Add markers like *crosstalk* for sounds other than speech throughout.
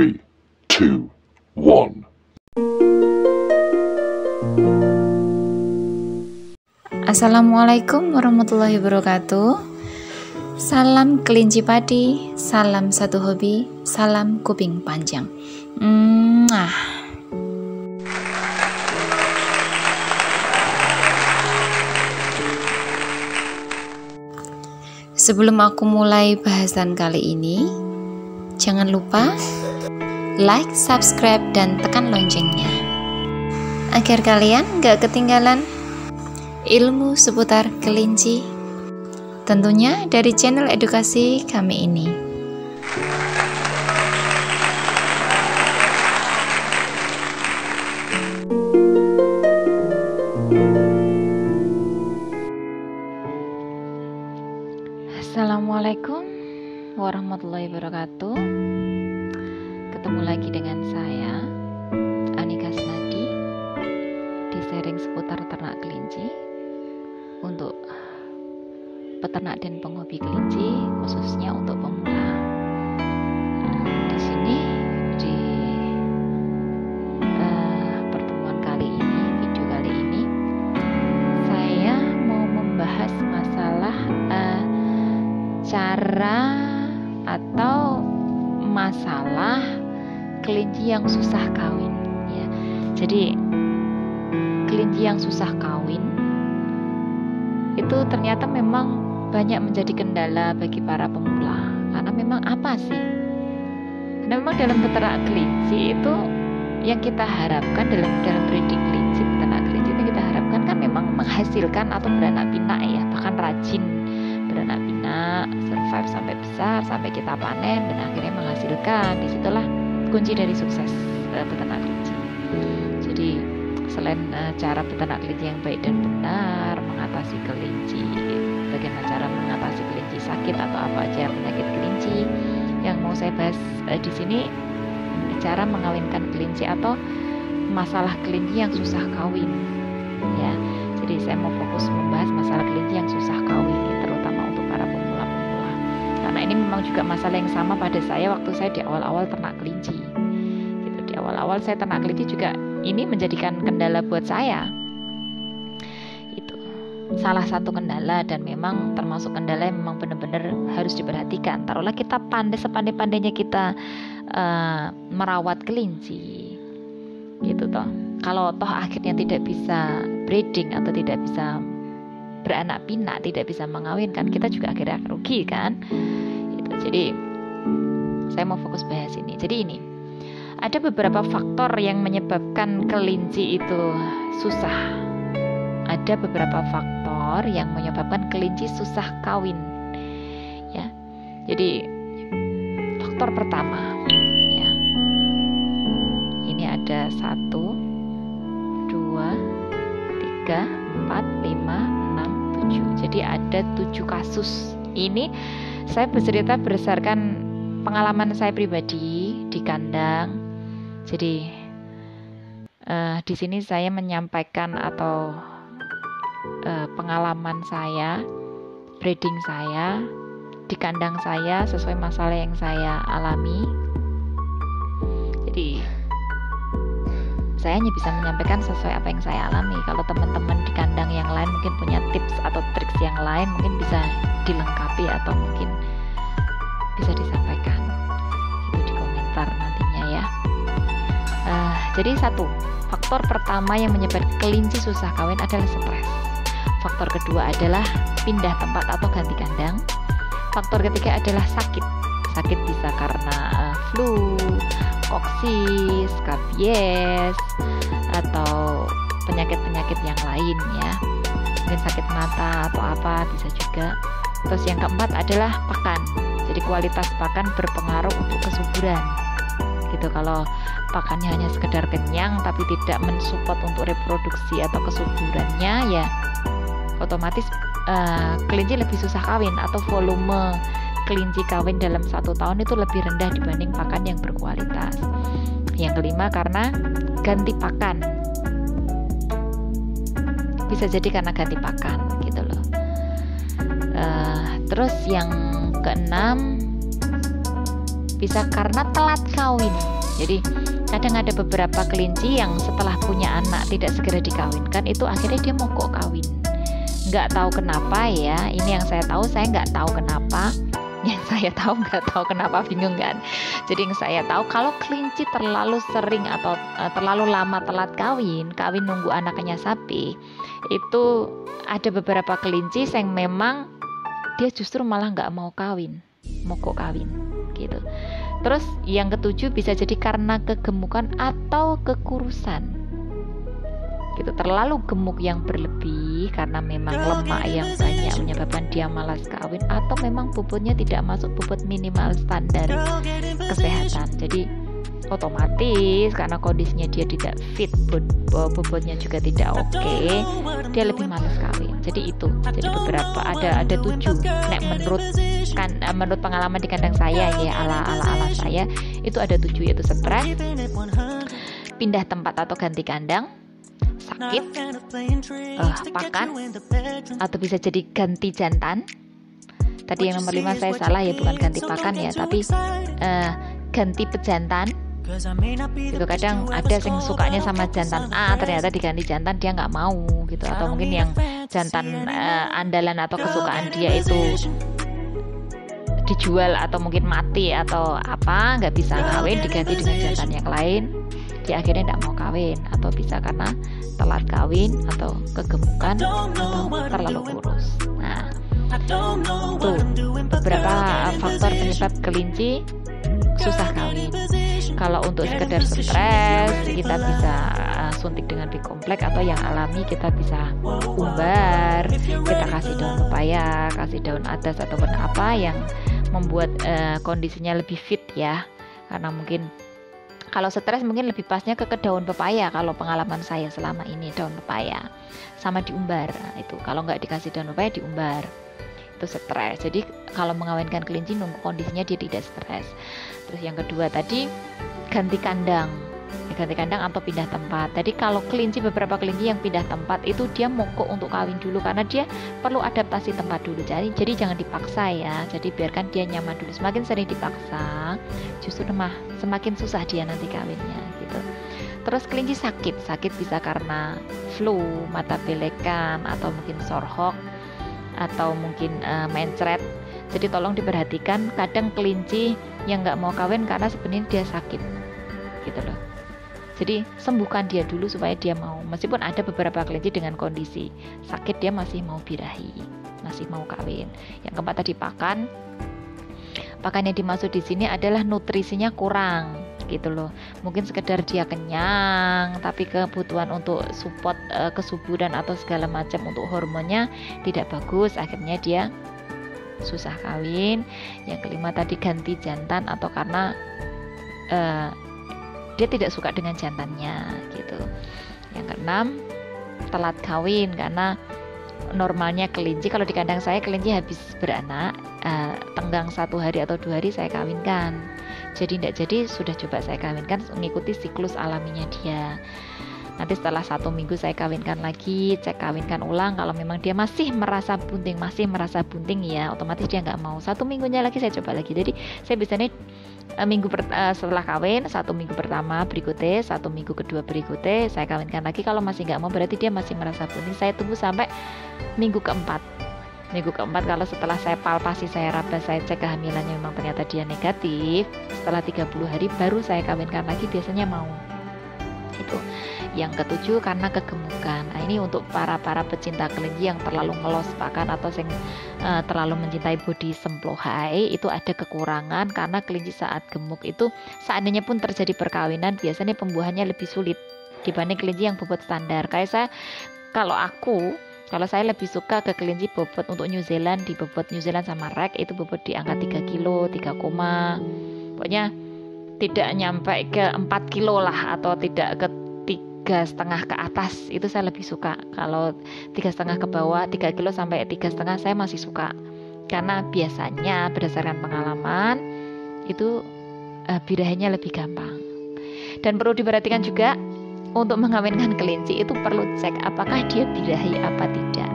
three, two, one. Assalamualaikum warahmatullahi wabarakatuh. Salam kelinci padi, salam satu hobi, salam kuping panjang. Mwah. Sebelum aku mulai bahasan kali ini, jangan lupa like, subscribe, dan tekan loncengnya. Agar kalian gak ketinggalan ilmu seputar kelinci tentunya dari channel edukasi kami ini peternak dan penghobi kelinci Khususnya untuk pemula Di sini di uh, pertemuan kali ini Video kali ini Saya mau membahas masalah uh, Cara atau masalah kelinci yang susah kawin ya. Jadi kelinci yang susah kawin itu ternyata memang banyak menjadi kendala bagi para pemula. Karena memang apa sih? Karena memang dalam peternak kelinci itu yang kita harapkan dalam dalam breeding kelinci, peternak kelinci itu kita harapkan kan memang menghasilkan atau beranak pinak ya, bahkan rajin beranak pinak, survive sampai besar, sampai kita panen dan akhirnya menghasilkan. Di situlah kunci dari sukses uh, peternak kelinci. Jadi selain uh, cara peternak kelinci yang baik dan benar mengatasi kelinci, bagaimana cara mengatasi kelinci sakit atau apa aja penyakit kelinci? Yang mau saya bahas uh, di sini cara mengawinkan kelinci atau masalah kelinci yang susah kawin. Ya jadi saya mau fokus membahas masalah kelinci yang susah kawin terutama untuk para pemula-pemula. Karena ini memang juga masalah yang sama pada saya waktu saya di awal-awal ternak kelinci. Gitu di awal-awal saya ternak kelinci juga ini menjadikan kendala buat saya salah satu kendala dan memang termasuk kendala yang memang benar-benar harus diperhatikan. Taruhlah kita pandai sepandai-pandainya kita uh, merawat kelinci. Gitu toh. Kalau toh akhirnya tidak bisa breeding atau tidak bisa beranak pinak tidak bisa mengawinkan kita juga akhirnya rugi kan? Gitu. jadi saya mau fokus bahas ini. Jadi ini ada beberapa faktor yang menyebabkan kelinci itu susah. Ada beberapa faktor yang menyebabkan kelinci susah kawin. Ya. Jadi faktor pertama ya. Ini ada satu dua tiga empat lima enam tujuh. Jadi ada tujuh kasus. Ini saya bercerita berdasarkan pengalaman saya pribadi di kandang. Jadi uh, di sini saya menyampaikan atau uh, pengalaman saya, breeding saya di kandang saya sesuai masalah yang saya alami. Jadi saya hanya bisa menyampaikan sesuai apa yang saya alami. Kalau teman-teman di kandang yang lain mungkin punya tips atau triks yang lain mungkin bisa dilengkapi atau mungkin bisa disampaikan itu di komentar nantinya ya. Uh, jadi satu faktor pertama yang menyebabkan kelinci susah kawin adalah stres. Faktor kedua adalah pindah tempat atau ganti kandang. Faktor ketiga adalah sakit. Sakit bisa karena uh, flu, koksis, kabies, atau penyakit-penyakit yang lain ya. Mungkin sakit mata atau apa bisa juga. Terus yang keempat adalah pakan. Jadi kualitas pakan berpengaruh untuk kesuburan. Gitu kalau pakannya hanya sekedar kenyang tapi tidak mensupport untuk reproduksi atau kesuburannya ya otomatis uh, kelinci lebih susah kawin atau volume kelinci kawin dalam satu tahun itu lebih rendah dibanding pakan yang berkualitas. Yang kelima karena ganti pakan. Bisa jadi karena ganti pakan gitu loh. Uh, terus yang keenam bisa karena telat kawin jadi kadang ada beberapa kelinci yang setelah punya anak tidak segera dikawinkan itu akhirnya dia mogok kawin nggak tahu kenapa ya. Ini yang saya tahu saya nggak tahu kenapa. *laughs* Yang saya tahu nggak tahu kenapa bingung kan. Jadi yang saya tahu kalau kelinci terlalu sering atau uh, terlalu lama telat kawin kawin nunggu anaknya sapi itu ada beberapa kelinci yang memang dia justru malah nggak mau kawin mau kok kawin gitu. Terus yang ketujuh bisa jadi karena kegemukan atau kekurusan gitu. Terlalu gemuk yang berlebih karena memang lemak yang banyak menyebabkan dia malas kawin atau memang bobotnya tidak masuk bobot minimal standar kesehatan. Jadi otomatis karena kondisinya dia tidak fit bobotnya juga tidak oke okay, dia lebih malas kawin. Jadi itu. Jadi beberapa ada ada tujuh. Nek menurut kan eh, menurut pengalaman di kandang saya ya ala ala ala saya itu ada tujuh yaitu stres pindah tempat atau ganti kandang sakit, uh, pakan, atau bisa jadi ganti jantan. Tadi yang nomor lima saya salah ya, bukan ganti pakan ya, tapi uh, ganti pejantan. Itu kadang ada yang sukanya sama jantan A, ternyata diganti jantan dia nggak mau gitu, atau mungkin yang jantan uh, andalan atau kesukaan dia itu dijual atau mungkin mati atau apa nggak bisa kawin diganti dengan jantan yang lain dia akhirnya tidak mau kawin atau bisa karena telat kawin atau kegemukan atau terlalu kurus. Nah, itu beberapa faktor penyebab kelinci susah kawin. Kalau untuk sekedar stres, kita bisa uh, suntik dengan bikomplek atau yang alami kita bisa umbar, kita kasih daun pepaya, kasih daun adas ataupun apa yang membuat uh, kondisinya lebih fit ya. Karena mungkin kalau stres mungkin lebih pasnya ke, ke daun pepaya kalau pengalaman saya selama ini daun pepaya. Sama diumbar nah, itu. Kalau nggak dikasih daun pepaya diumbar. Itu stres. Jadi kalau mengawinkan kelinci nunggu kondisinya dia tidak stres. Terus yang kedua tadi ganti kandang ganti kandang atau pindah tempat. Jadi kalau kelinci beberapa kelinci yang pindah tempat itu dia mogok untuk kawin dulu karena dia perlu adaptasi tempat dulu. Jadi jadi jangan dipaksa ya. Jadi biarkan dia nyaman dulu. Semakin sering dipaksa, justru mah semakin susah dia nanti kawinnya gitu. Terus kelinci sakit, sakit bisa karena flu, mata belekan atau mungkin sorhok atau mungkin uh, mencret. Jadi tolong diperhatikan kadang kelinci yang nggak mau kawin karena sebenarnya dia sakit gitu loh jadi sembuhkan dia dulu supaya dia mau. Meskipun ada beberapa kelinci dengan kondisi sakit dia masih mau birahi, masih mau kawin. Yang keempat tadi pakan. Pakan yang dimaksud di sini adalah nutrisinya kurang gitu loh. Mungkin sekedar dia kenyang, tapi kebutuhan untuk support e, kesuburan atau segala macam untuk hormonnya tidak bagus, akhirnya dia susah kawin. Yang kelima tadi ganti jantan atau karena e, dia tidak suka dengan jantannya gitu. Yang keenam telat kawin karena normalnya kelinci kalau di kandang saya kelinci habis beranak uh, tenggang satu hari atau dua hari saya kawinkan. Jadi tidak jadi sudah coba saya kawinkan mengikuti siklus alaminya dia nanti setelah satu minggu saya kawinkan lagi cek kawinkan ulang. Kalau memang dia masih merasa bunting masih merasa bunting ya otomatis dia nggak mau. Satu minggunya lagi saya coba lagi. Jadi saya biasanya uh, minggu per, uh, setelah kawin satu minggu pertama berikutnya satu minggu kedua berikutnya saya kawinkan lagi. Kalau masih nggak mau berarti dia masih merasa bunting. Saya tunggu sampai minggu keempat. Minggu keempat kalau setelah saya palpasi saya raba saya cek kehamilannya memang ternyata dia negatif setelah 30 hari baru saya kawinkan lagi biasanya mau. Itu yang ketujuh karena kegemukan. Nah, ini untuk para-para pecinta kelinci yang terlalu ngelos pakan atau yang uh, terlalu mencintai body semplohai itu ada kekurangan karena kelinci saat gemuk itu seandainya pun terjadi perkawinan biasanya pembuahannya lebih sulit dibanding kelinci yang bobot standar. Kayak saya kalau aku kalau saya lebih suka ke kelinci bobot untuk New Zealand di bobot New Zealand sama rek itu bobot di angka 3 kilo, 3 koma. Pokoknya tidak nyampe ke 4 kilo lah atau tidak ke tiga setengah ke atas itu saya lebih suka. Kalau tiga setengah ke bawah tiga kilo sampai tiga setengah saya masih suka. Karena biasanya berdasarkan pengalaman itu uh, birahinya lebih gampang. Dan perlu diperhatikan juga untuk mengawinkan kelinci itu perlu cek apakah dia birahi apa tidak.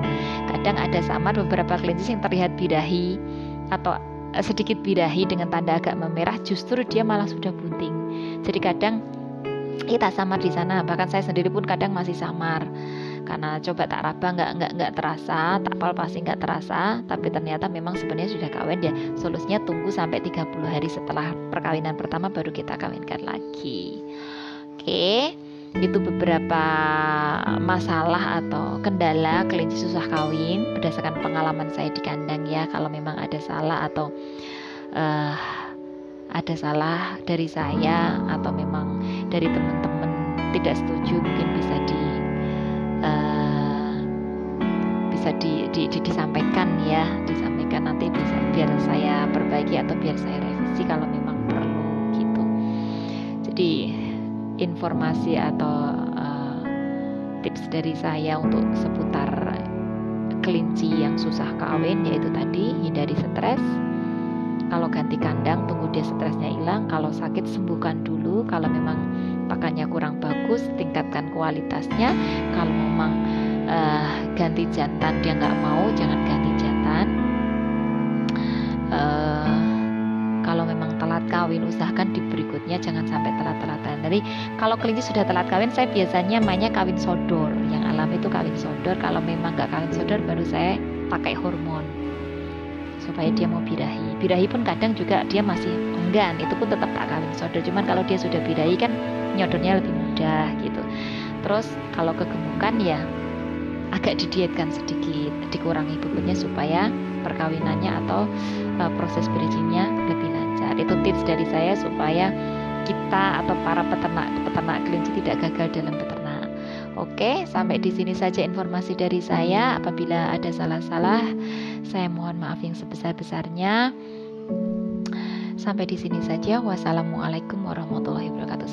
Kadang ada samar beberapa kelinci yang terlihat birahi atau sedikit birahi dengan tanda agak memerah justru dia malah sudah bunting. Jadi kadang kita samar di sana. Bahkan saya sendiri pun kadang masih samar. Karena coba tak raba nggak nggak nggak terasa tak palpasi nggak terasa. Tapi ternyata memang sebenarnya sudah kawin ya solusinya tunggu sampai 30 hari setelah perkawinan pertama baru kita kawinkan lagi. Oke itu beberapa masalah atau kendala kelinci susah kawin berdasarkan pengalaman saya di kandang ya. Kalau memang ada salah atau uh, ada salah dari saya atau memang dari teman-teman tidak setuju mungkin bisa di uh, bisa di, di, di, disampaikan ya disampaikan nanti bisa biar saya perbaiki atau biar saya revisi kalau memang perlu gitu. Jadi informasi atau uh, tips dari saya untuk seputar kelinci yang susah kawin yaitu tadi hindari stres kalau ganti kandang tunggu dia stresnya hilang. Kalau sakit sembuhkan dulu. Kalau memang pakannya kurang bagus tingkatkan kualitasnya. Kalau memang uh, ganti jantan dia nggak mau jangan ganti jantan. Uh, kalau memang telat kawin usahakan di berikutnya jangan sampai telat-telatan. Jadi kalau kelinci sudah telat kawin saya biasanya mainnya kawin sodor. Yang alam itu kawin sodor. Kalau memang nggak kawin sodor baru saya pakai hormon supaya dia mau birahi. Birahi pun kadang juga dia masih enggan. Itu pun tetap tak kawin sodor. Cuman kalau dia sudah birahi kan nyodornya lebih mudah gitu. Terus kalau kegemukan ya agak didietkan sedikit dikurangi bubutnya supaya perkawinannya atau uh, proses bridgingnya lebih lancar. Itu tips dari saya supaya kita atau para peternak peternak kelinci tidak gagal dalam beternak Oke, sampai di sini saja informasi dari saya. Apabila ada salah-salah, saya mohon maaf yang sebesar-besarnya. Sampai di sini saja. Wassalamualaikum warahmatullahi wabarakatuh.